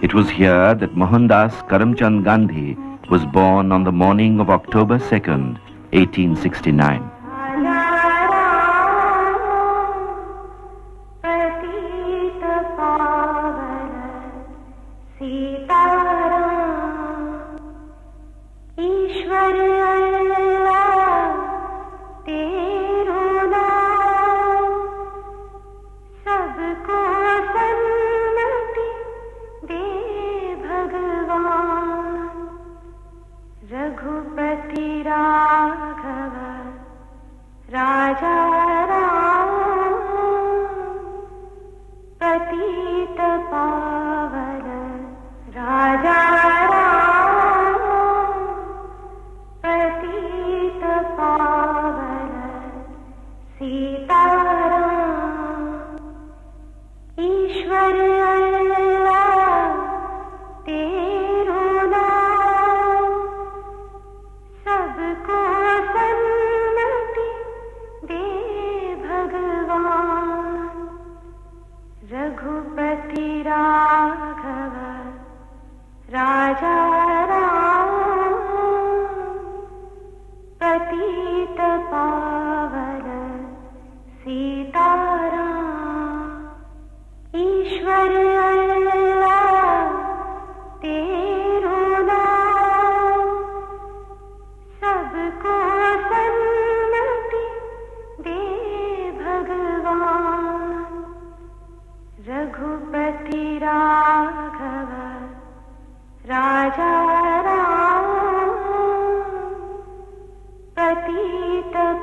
It was here that Mohandas Karamchand Gandhi was born on the morning of October 2nd, 1869. Raghupati Raghava राजा पतित पावन राजा रा प्रतीत पावन सीतारा ईश्वर प्रतीत पावन सीतारा ईश्वर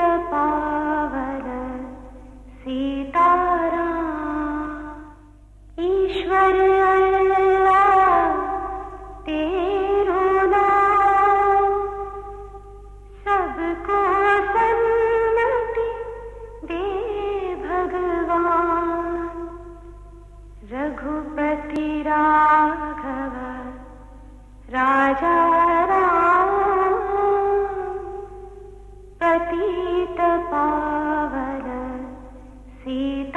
पावन सीतारा ईश्वर ीत पावद सीत